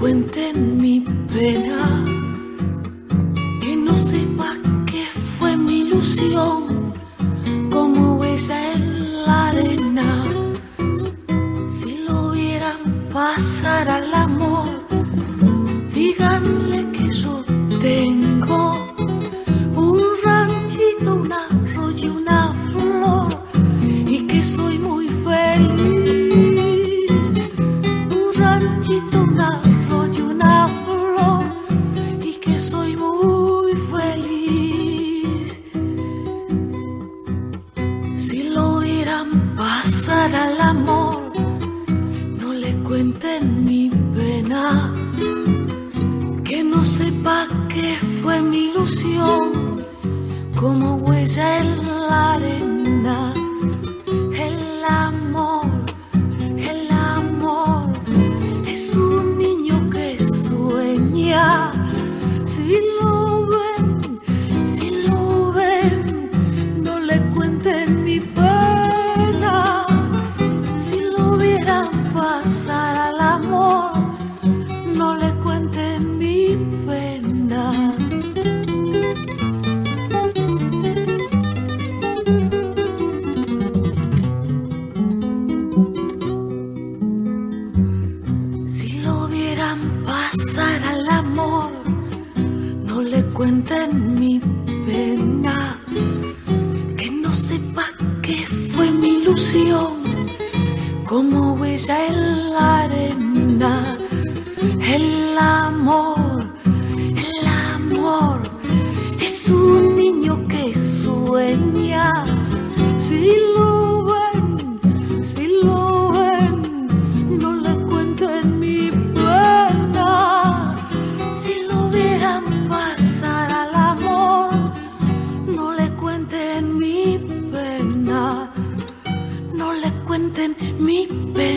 cuenten mi pena, que no sepa le cuenten mi pena, que no sepa que fue mi ilusión, como huella en la arena. El amor, el amor es un niño que sueña. Si lo ven, si lo ven, no le cuenten mi pena. Cuenten mi pena. Que no sepa que fue mi ilusión, como huella en la arena. El amor, el amor es un niño que sueña. Si Baby.